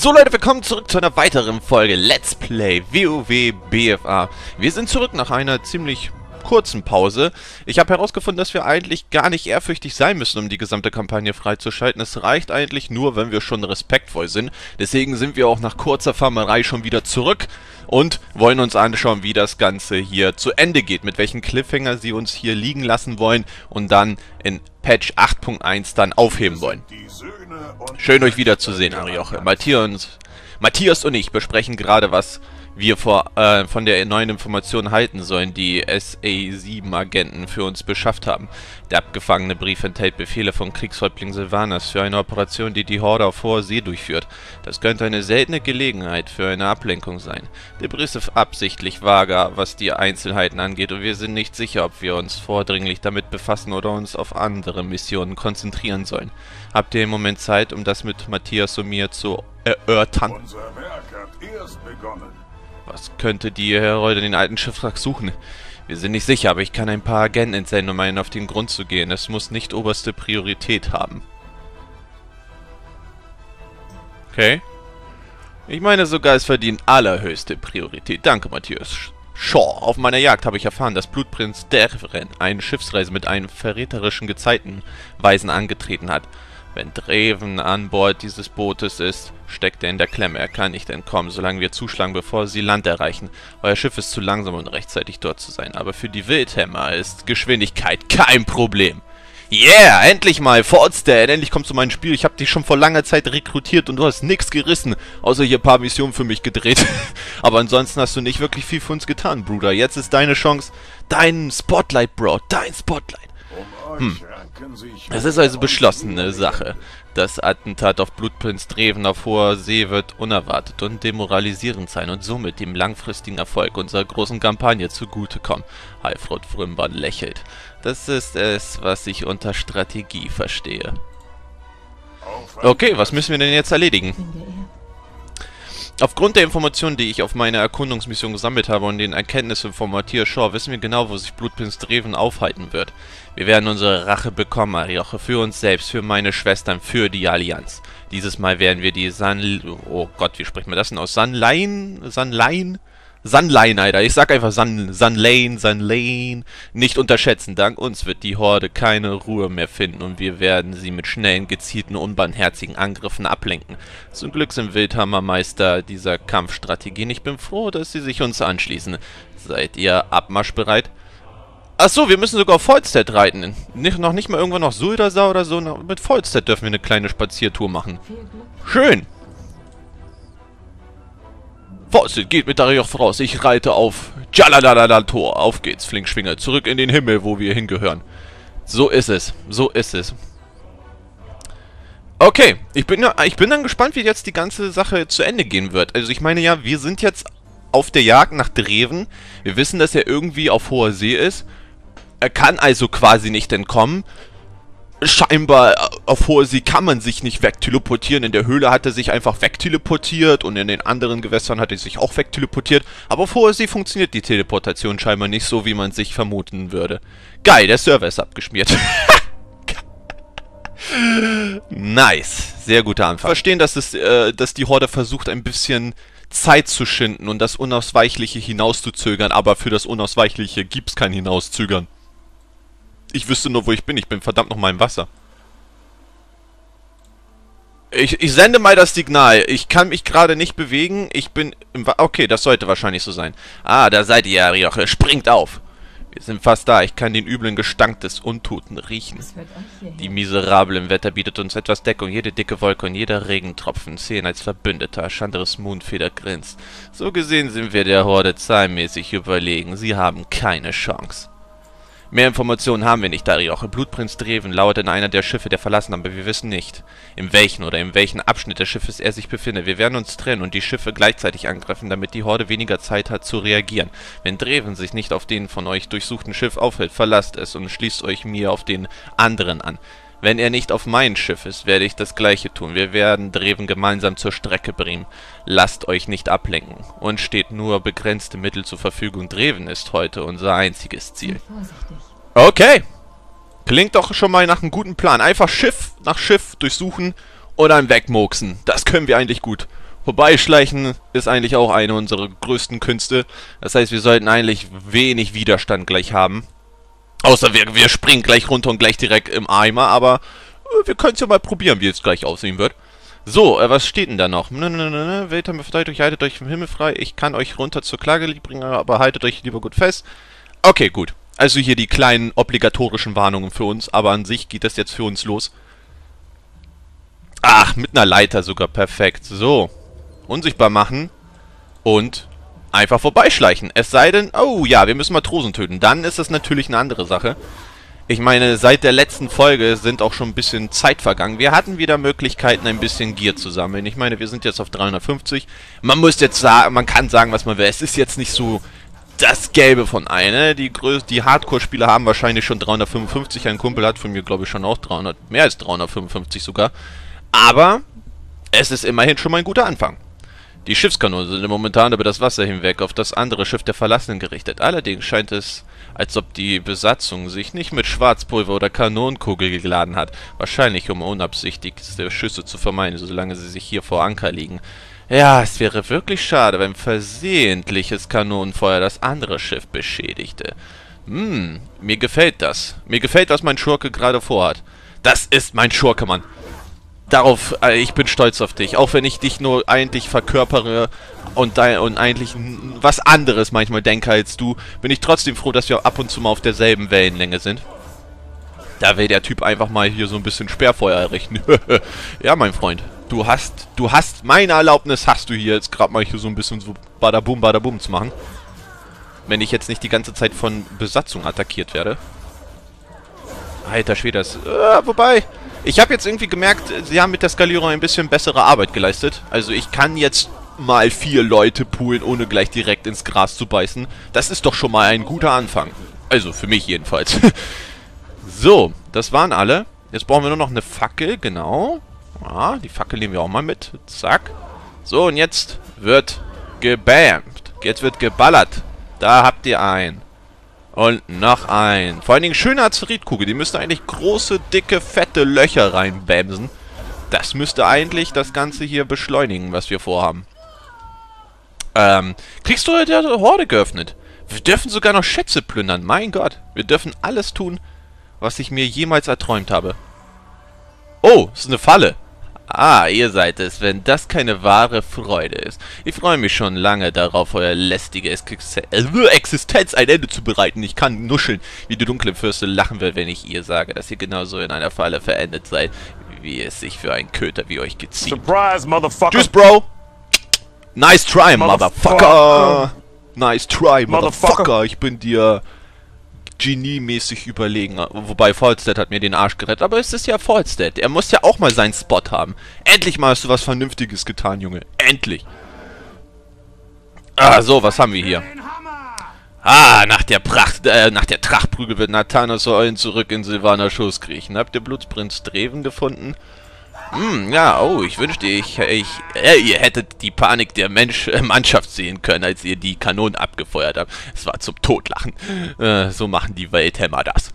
So Leute, willkommen zurück zu einer weiteren Folge Let's Play WoW BFA. Wir sind zurück nach einer ziemlich kurzen Pause. Ich habe herausgefunden, dass wir eigentlich gar nicht ehrfürchtig sein müssen, um die gesamte Kampagne freizuschalten. Es reicht eigentlich nur, wenn wir schon respektvoll sind. Deswegen sind wir auch nach kurzer Farmerei schon wieder zurück und wollen uns anschauen, wie das Ganze hier zu Ende geht, mit welchen Cliffhanger sie uns hier liegen lassen wollen und dann in Patch 8.1 dann aufheben wollen. Schön euch wiederzusehen, Arioche. Matthias, Matthias und ich besprechen gerade, was wir vor, äh, von der neuen Information halten sollen, die SA-7-Agenten für uns beschafft haben. Der abgefangene Brief enthält Befehle vom Kriegshäuptling Silvanas für eine Operation, die die Horde auf hoher See durchführt. Das könnte eine seltene Gelegenheit für eine Ablenkung sein. Der Brief ist absichtlich vager, was die Einzelheiten angeht, und wir sind nicht sicher, ob wir uns vordringlich damit befassen oder uns auf andere Missionen konzentrieren sollen. Habt ihr im Moment Zeit, um das mit Matthias und mir zu erörtern? Unser Werk hat erst begonnen. Was könnte die Herolde den alten Schiffwrack suchen? Wir sind nicht sicher, aber ich kann ein paar Agenten entsenden, um einen auf den Grund zu gehen. Es muss nicht oberste Priorität haben. Okay. Ich meine sogar, es verdient allerhöchste Priorität. Danke, Matthias. Shaw. Auf meiner Jagd habe ich erfahren, dass Blutprinz Derren eine Schiffsreise mit einem verräterischen Gezeitenweisen angetreten hat. Wenn Dreven an Bord dieses Bootes ist, steckt er in der Klemme. Er kann nicht entkommen, solange wir zuschlagen, bevor sie Land erreichen. Euer Schiff ist zu langsam, um rechtzeitig dort zu sein. Aber für die Wildhämmer ist Geschwindigkeit kein Problem. Yeah, endlich mal, Fordstead, endlich kommst du mein Spiel. Ich habe dich schon vor langer Zeit rekrutiert und du hast nichts gerissen, außer hier ein paar Missionen für mich gedreht. Aber ansonsten hast du nicht wirklich viel für uns getan, Bruder. Jetzt ist deine Chance, dein Spotlight, Bro, dein Spotlight. Hm. Es ist also beschlossene Sache. Das Attentat auf Blutprinz Dreven auf hoher See wird unerwartet und demoralisierend sein und somit dem langfristigen Erfolg unserer großen Kampagne zugutekommen. Heilfrott Frümban lächelt. Das ist es, was ich unter Strategie verstehe. Okay, was müssen wir denn jetzt erledigen? Aufgrund der Informationen, die ich auf meiner Erkundungsmission gesammelt habe und den Erkenntnissen von Matthias Shaw, wissen wir genau, wo sich Blutprinz Dreven aufhalten wird. Wir werden unsere Rache bekommen, Arioche, für uns selbst, für meine Schwestern, für die Allianz. Dieses Mal werden wir die San... Oh Gott, wie spricht man das denn aus? Sanlein? Sanlein? Sunline, Alter. Ich sag einfach Sun, Sunlane, Sunlane. Nicht unterschätzen. Dank uns wird die Horde keine Ruhe mehr finden und wir werden sie mit schnellen, gezielten, unbarmherzigen Angriffen ablenken. Zum Glück sind Wildhammer Meister dieser Kampfstrategien. Ich bin froh, dass sie sich uns anschließen. Seid ihr abmarschbereit? Achso, wir müssen sogar auf Vollstedt reiten. Nicht, noch nicht mal irgendwann noch Suldersau oder so. Mit Vollstedt dürfen wir eine kleine Spaziertour machen. Schön. Fawcett geht mit Darioch voraus. Ich reite auf Jalalala Tor. Auf geht's, Flinkschwinger. Zurück in den Himmel, wo wir hingehören. So ist es. So ist es. Okay, ich bin, ich bin dann gespannt, wie jetzt die ganze Sache zu Ende gehen wird. Also ich meine ja, wir sind jetzt auf der Jagd nach Dreven. Wir wissen, dass er irgendwie auf hoher See ist. Er kann also quasi nicht entkommen scheinbar auf hoher See kann man sich nicht wegteleportieren. In der Höhle hat er sich einfach wegteleportiert und in den anderen Gewässern hat er sich auch wegteleportiert. Aber auf hoher See funktioniert die Teleportation scheinbar nicht so, wie man sich vermuten würde. Geil, der Server ist abgeschmiert. nice. Sehr guter Anfang. Verstehen, dass, es, äh, dass die Horde versucht, ein bisschen Zeit zu schinden und das Unausweichliche hinauszuzögern, aber für das Unausweichliche gibt's kein Hinauszögern. Ich wüsste nur, wo ich bin. Ich bin verdammt noch mal im Wasser. Ich, ich sende mal das Signal. Ich kann mich gerade nicht bewegen. Ich bin im Wasser. Okay, das sollte wahrscheinlich so sein. Ah, da seid ihr, Arioche. Springt auf. Wir sind fast da. Ich kann den üblen Gestank des Untoten riechen. Die miserablen Wetter bietet uns etwas Deckung. Jede dicke Wolke und jeder Regentropfen sehen als Verbündeter. Chandres Moonfeder grinst. So gesehen sind wir der Horde zahlmäßig überlegen. Sie haben keine Chance. Mehr Informationen haben wir nicht, Darioche. Blutprinz Dreven lauert in einer der Schiffe der verlassen, aber wir wissen nicht, in welchen oder in welchem Abschnitt des Schiffes er sich befindet. Wir werden uns trennen und die Schiffe gleichzeitig angreifen, damit die Horde weniger Zeit hat zu reagieren. Wenn Dreven sich nicht auf den von euch durchsuchten Schiff aufhält, verlasst es und schließt euch mir auf den anderen an. Wenn er nicht auf mein Schiff ist, werde ich das gleiche tun. Wir werden Dreven gemeinsam zur Strecke bringen. Lasst euch nicht ablenken. Uns steht nur begrenzte Mittel zur Verfügung. Dreven ist heute unser einziges Ziel. Okay. Klingt doch schon mal nach einem guten Plan. Einfach Schiff nach Schiff durchsuchen und dann wegmoksen. Das können wir eigentlich gut. Vorbeischleichen ist eigentlich auch eine unserer größten Künste. Das heißt, wir sollten eigentlich wenig Widerstand gleich haben. Außer wir, wir springen gleich runter und gleich direkt im Eimer, aber äh, wir können es ja mal probieren, wie es gleich aussehen wird. So, äh, was steht denn da noch? Nö, nö, nö, nö. Welt haben befreit euch, haltet euch vom Himmel frei. Ich kann euch runter zur Klage bringen, aber haltet euch lieber gut fest. Okay, gut. Also hier die kleinen obligatorischen Warnungen für uns, aber an sich geht das jetzt für uns los. Ach, mit einer Leiter sogar, perfekt. So, unsichtbar machen und einfach vorbeischleichen. Es sei denn, oh ja, wir müssen Matrosen töten. Dann ist das natürlich eine andere Sache. Ich meine, seit der letzten Folge sind auch schon ein bisschen Zeit vergangen. Wir hatten wieder Möglichkeiten, ein bisschen Gear zu sammeln. Ich meine, wir sind jetzt auf 350. Man muss jetzt sagen, man kann sagen, was man will. Es ist jetzt nicht so das Gelbe von einer. Die, die Hardcore-Spieler haben wahrscheinlich schon 355. Ein Kumpel hat von mir, glaube ich, schon auch 300, mehr als 355 sogar. Aber es ist immerhin schon mal ein guter Anfang. Die Schiffskanonen sind momentan über das Wasser hinweg auf das andere Schiff der Verlassenen gerichtet. Allerdings scheint es, als ob die Besatzung sich nicht mit Schwarzpulver oder Kanonenkugel geladen hat. Wahrscheinlich um unabsichtigste Schüsse zu vermeiden, solange sie sich hier vor Anker liegen. Ja, es wäre wirklich schade, wenn versehentliches Kanonenfeuer das andere Schiff beschädigte. Hm, mir gefällt das. Mir gefällt, was mein Schurke gerade vorhat. Das ist mein Schurke, Mann darauf, äh, ich bin stolz auf dich. Auch wenn ich dich nur eigentlich verkörpere und, und eigentlich was anderes manchmal denke als du, bin ich trotzdem froh, dass wir ab und zu mal auf derselben Wellenlänge sind. Da will der Typ einfach mal hier so ein bisschen Sperrfeuer errichten. ja, mein Freund. Du hast, du hast, meine Erlaubnis hast du hier jetzt gerade mal hier so ein bisschen so badabum, badabum zu machen. Wenn ich jetzt nicht die ganze Zeit von Besatzung attackiert werde. Alter Schwede, das, äh, wobei, ich habe jetzt irgendwie gemerkt, sie haben mit der Skalierung ein bisschen bessere Arbeit geleistet. Also ich kann jetzt mal vier Leute poolen, ohne gleich direkt ins Gras zu beißen. Das ist doch schon mal ein guter Anfang. Also für mich jedenfalls. so, das waren alle. Jetzt brauchen wir nur noch eine Fackel, genau. Ja, die Fackel nehmen wir auch mal mit. Zack. So, und jetzt wird gebammt. Jetzt wird geballert. Da habt ihr einen. Und noch ein. Vor allen Dingen schöne Azerothkugel. Die müsste eigentlich große, dicke, fette Löcher reinbämsen. Das müsste eigentlich das Ganze hier beschleunigen, was wir vorhaben. Ähm, kriegst du heute Horde geöffnet? Wir dürfen sogar noch Schätze plündern. Mein Gott. Wir dürfen alles tun, was ich mir jemals erträumt habe. Oh, ist eine Falle. Ah, ihr seid es, wenn das keine wahre Freude ist. Ich freue mich schon lange darauf, euer lästige äh, Existenz ein Ende zu bereiten. Ich kann nuscheln, wie die dunkle Fürste lachen wird, wenn ich ihr sage, dass ihr genauso in einer Falle verendet seid, wie es sich für einen Köter wie euch gezieht. Surprise, Motherfucker! Tschüss, Bro! Nice try, Motherfucker! motherfucker. Nice try, Motherfucker! Ich bin dir geniemäßig überlegen. Wobei Falstead hat mir den Arsch gerettet. Aber es ist ja Falstead. Er muss ja auch mal seinen Spot haben. Endlich mal hast du was Vernünftiges getan, Junge. Endlich. Ah, so, was haben wir hier? Ah, nach der Pracht, äh, nach der Trachtprügel wird Nathanos Eulen zurück in Silvaner Schoß kriechen. Habt ihr Blutsprinz Dreven gefunden? Hm, ja, oh, ich wünschte, ich, ich, äh, ihr hättet die Panik der Mensch, äh, Mannschaft sehen können, als ihr die Kanonen abgefeuert habt. Es war zum Totlachen. Äh, so machen die Welthämmer das.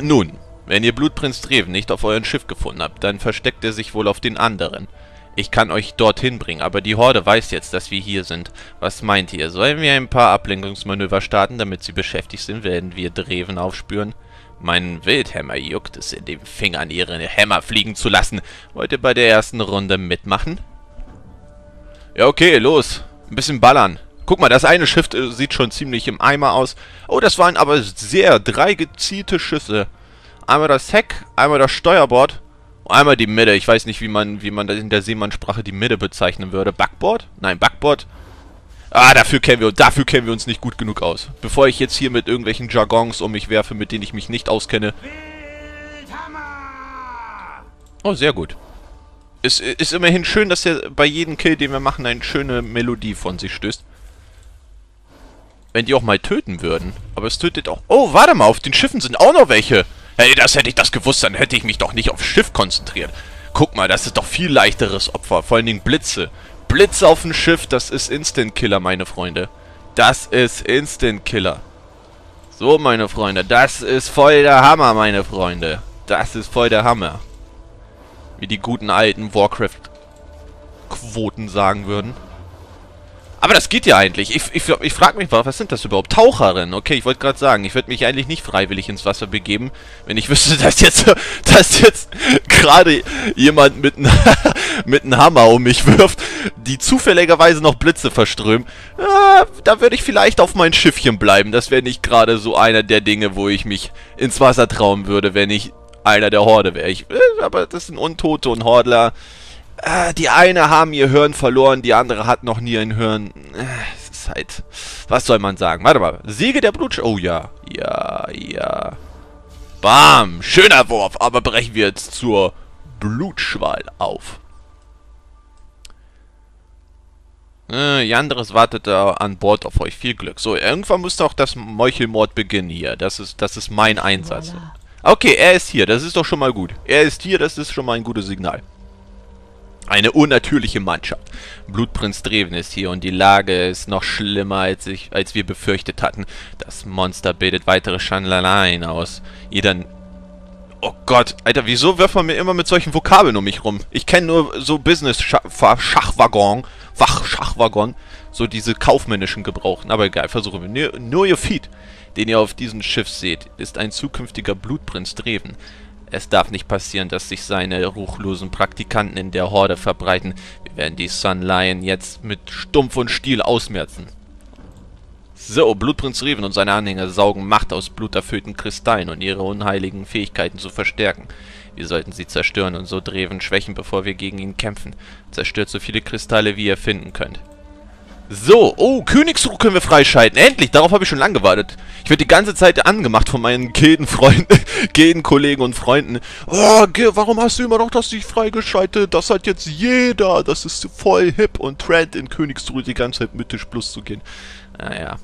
Nun, wenn ihr Blutprinz Dreven nicht auf euren Schiff gefunden habt, dann versteckt er sich wohl auf den anderen. Ich kann euch dorthin bringen, aber die Horde weiß jetzt, dass wir hier sind. Was meint ihr? Sollen wir ein paar Ablenkungsmanöver starten, damit sie beschäftigt sind, werden wir Dreven aufspüren? Mein Wildhämmer juckt es in den Fingern, ihre Hämmer fliegen zu lassen. Wollt ihr bei der ersten Runde mitmachen? Ja, okay, los. Ein bisschen ballern. Guck mal, das eine Schiff äh, sieht schon ziemlich im Eimer aus. Oh, das waren aber sehr drei gezielte Schüsse. Einmal das Heck, einmal das Steuerbord und einmal die Mitte. Ich weiß nicht, wie man, wie man in der Seemannssprache die Mitte bezeichnen würde. Backboard? Nein, Backboard Ah, dafür kennen wir, dafür kennen wir uns nicht gut genug aus. Bevor ich jetzt hier mit irgendwelchen Jargons um mich werfe, mit denen ich mich nicht auskenne. Oh, sehr gut. Es ist immerhin schön, dass er bei jedem Kill, den wir machen, eine schöne Melodie von sich stößt. Wenn die auch mal töten würden. Aber es tötet auch... Oh, warte mal, auf den Schiffen sind auch noch welche. Hey, das hätte ich das gewusst, dann hätte ich mich doch nicht aufs Schiff konzentriert. Guck mal, das ist doch viel leichteres Opfer. Vor allen Dingen Blitze. Blitz auf dem Schiff, das ist Instant Killer, meine Freunde. Das ist Instant Killer. So, meine Freunde, das ist voll der Hammer, meine Freunde. Das ist voll der Hammer. Wie die guten alten Warcraft Quoten sagen würden. Aber das geht ja eigentlich. Ich, ich, ich frage mich, was sind das überhaupt? Taucherinnen. Okay, ich wollte gerade sagen, ich würde mich eigentlich nicht freiwillig ins Wasser begeben, wenn ich wüsste, dass jetzt, dass jetzt gerade jemand mit, mit einem Hammer um mich wirft, die zufälligerweise noch Blitze verströmen. Ja, da würde ich vielleicht auf mein Schiffchen bleiben. Das wäre nicht gerade so einer der Dinge, wo ich mich ins Wasser trauen würde, wenn ich einer der Horde wäre. Äh, aber das sind Untote und Hordler äh, die eine haben ihr Hören verloren, die andere hat noch nie ein Hören. Äh, es ist halt, was soll man sagen? Warte mal, Siege der Blutsch... Oh ja, ja, ja. Bam, schöner Wurf, aber brechen wir jetzt zur Blutschwall auf. Äh, Janderes wartet da an Bord auf euch. Viel Glück. So, irgendwann muss doch das Meuchelmord beginnen hier. Das ist, das ist mein Einsatz. Okay, er ist hier. Das ist doch schon mal gut. Er ist hier. Das ist schon mal ein gutes Signal. Eine unnatürliche Mannschaft. Blutprinz Dreven ist hier und die Lage ist noch schlimmer, als, ich, als wir befürchtet hatten. Das Monster bildet weitere Schandaleien aus. Jeder... Oh Gott, Alter, wieso wirft man mir immer mit solchen Vokabeln um mich rum? Ich kenne nur so Business-Schachwaggon, Wach-Schachwaggon, so diese kaufmännischen Gebrauchen. Aber egal, versuchen wir. Nur, ihr Feed, den ihr auf diesem Schiff seht, ist ein zukünftiger Blutprinz Dreven. Es darf nicht passieren, dass sich seine ruchlosen Praktikanten in der Horde verbreiten. Wir werden die Sun Lion jetzt mit Stumpf und Stiel ausmerzen. So, Blutprinz Riven und seine Anhänger saugen Macht aus bluterfüllten Kristallen, um ihre unheiligen Fähigkeiten zu verstärken. Wir sollten sie zerstören und so Dreven schwächen, bevor wir gegen ihn kämpfen. Zerstört so viele Kristalle, wie ihr finden könnt. So, oh, Königsruh können wir freischalten. Endlich, darauf habe ich schon lange gewartet. Ich werde die ganze Zeit angemacht von meinen Gildenfreunden, Gildenkollegen und Freunden. Oh, warum hast du immer noch das nicht freigeschaltet? Das hat jetzt jeder. Das ist voll hip und trend in Königsruhe die ganze Zeit mythisch plus zu gehen. Naja.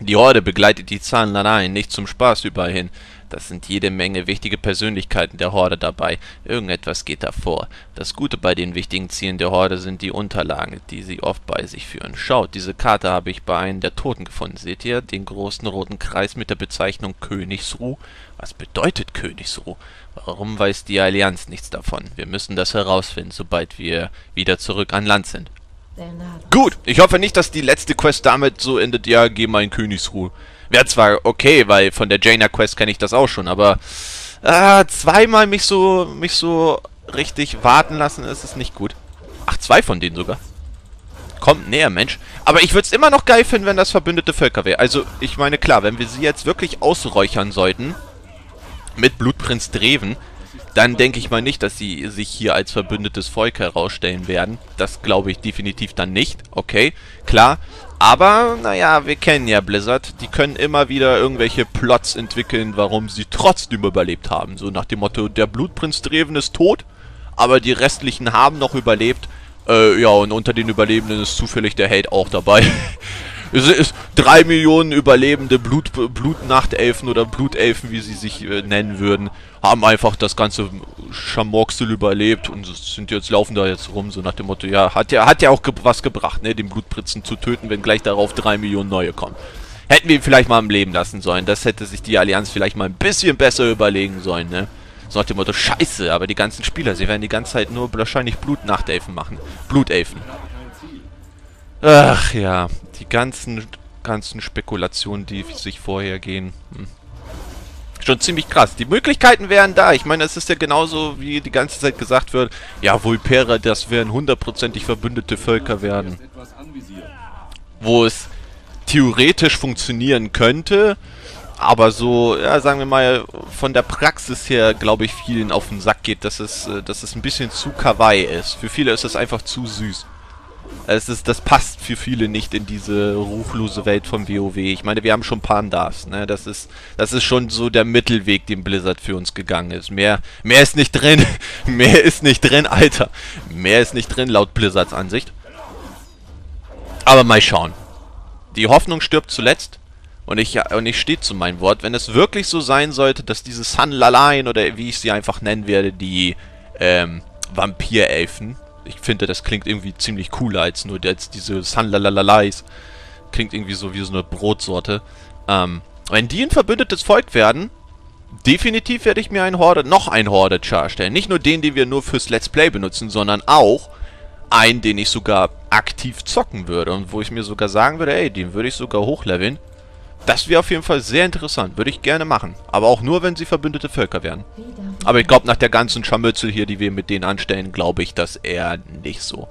Die Horde begleitet die Zahnlaneien nicht zum Spaß überall hin. Das sind jede Menge wichtige Persönlichkeiten der Horde dabei. Irgendetwas geht da vor. Das Gute bei den wichtigen Zielen der Horde sind die Unterlagen, die sie oft bei sich führen. Schaut, diese Karte habe ich bei einem der Toten gefunden. Seht ihr den großen roten Kreis mit der Bezeichnung Königsruh? Was bedeutet Königsruh? Warum weiß die Allianz nichts davon? Wir müssen das herausfinden, sobald wir wieder zurück an Land sind. Gut, ich hoffe nicht, dass die letzte Quest damit so endet, ja, geh mal in Königsruhe. Wäre zwar okay, weil von der Jaina Quest kenne ich das auch schon, aber äh, zweimal mich so mich so richtig warten lassen, ist es nicht gut. Ach, zwei von denen sogar. Kommt näher, Mensch. Aber ich würde es immer noch geil finden, wenn das verbündete Völker wäre. Also, ich meine, klar, wenn wir sie jetzt wirklich ausräuchern sollten, mit Blutprinz Dreven, dann denke ich mal nicht, dass sie sich hier als verbündetes Volk herausstellen werden. Das glaube ich definitiv dann nicht. Okay, klar. Aber, naja, wir kennen ja Blizzard. Die können immer wieder irgendwelche Plots entwickeln, warum sie trotzdem überlebt haben. So nach dem Motto, der Blutprinz Dreven ist tot, aber die restlichen haben noch überlebt. Äh, ja, und unter den Überlebenden ist zufällig der Held auch dabei. es ist drei Millionen überlebende Blut, Blutnachtelfen oder Blutelfen, wie sie sich äh, nennen würden, haben einfach das ganze Schamorksel überlebt und sind jetzt laufen da jetzt rum, so nach dem Motto, ja, hat ja, hat ja auch ge was gebracht, ne, den Blutpritzen zu töten, wenn gleich darauf drei Millionen neue kommen. Hätten wir ihn vielleicht mal am Leben lassen sollen. Das hätte sich die Allianz vielleicht mal ein bisschen besser überlegen sollen, ne? So nach dem Motto, scheiße, aber die ganzen Spieler, sie werden die ganze Zeit nur wahrscheinlich Blutnachtelfen machen. Blutelfen. Ach ja, die ganzen, ganzen Spekulationen, die sich vorher gehen. Hm schon ziemlich krass. Die Möglichkeiten wären da. Ich meine, es ist ja genauso, wie die ganze Zeit gesagt wird, ja, Vulpera, das werden hundertprozentig verbündete Völker werden. Wo es theoretisch funktionieren könnte, aber so, ja, sagen wir mal, von der Praxis her, glaube ich, vielen auf den Sack geht, dass es, äh, dass es ein bisschen zu kawaii ist. Für viele ist es einfach zu süß. Es ist, das passt für viele nicht in diese ruchlose Welt von WoW. Ich meine, wir haben schon Pandas, ne? Das ist, das ist schon so der Mittelweg, den Blizzard für uns gegangen ist. Mehr, mehr ist nicht drin. mehr ist nicht drin, Alter. Mehr ist nicht drin, laut Blizzards Ansicht. Aber mal schauen. Die Hoffnung stirbt zuletzt. Und ich, und ich stehe zu meinem Wort. Wenn es wirklich so sein sollte, dass diese Sun Lalain oder wie ich sie einfach nennen werde, die ähm, Vampirelfen, ich finde, das klingt irgendwie ziemlich cooler als nur als diese Sanlalalais. Klingt irgendwie so wie so eine Brotsorte. Ähm, wenn die ein verbündetes Volk werden, definitiv werde ich mir ein Horde, noch ein Horde-Char stellen. Nicht nur den, den wir nur fürs Let's Play benutzen, sondern auch einen, den ich sogar aktiv zocken würde und wo ich mir sogar sagen würde, ey, den würde ich sogar hochleveln. Das wäre auf jeden Fall sehr interessant, würde ich gerne machen. Aber auch nur, wenn sie verbündete Völker wären. Aber ich glaube, nach der ganzen Scharmützel hier, die wir mit denen anstellen, glaube ich das eher nicht so.